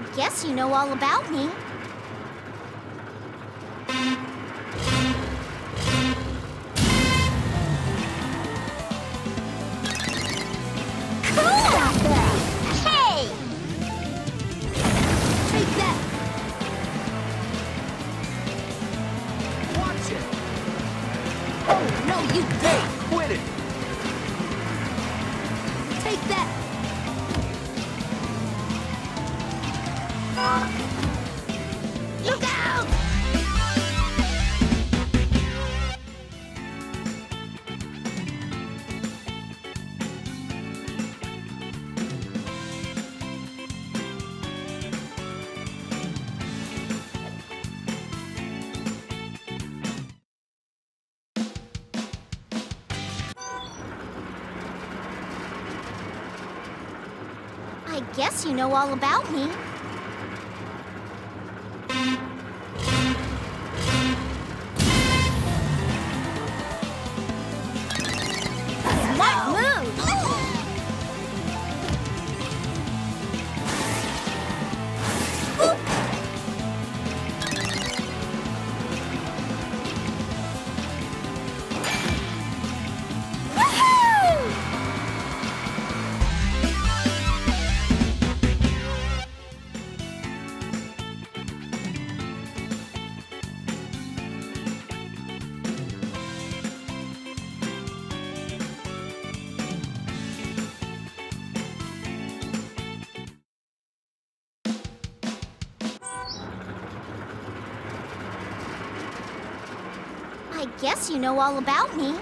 guess you know all about me. Cool! Hey! Take that! Watch it! Oh, no, you Hey, quit it! Take that! I guess you know all about me. I guess you know all about me.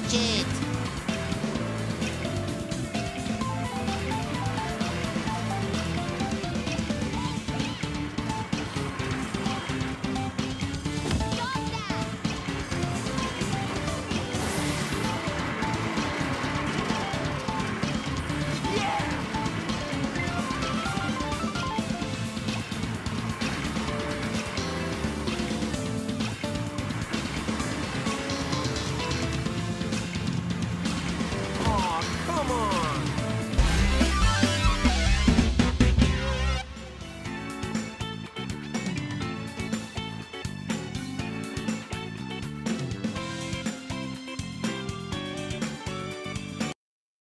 Watch it!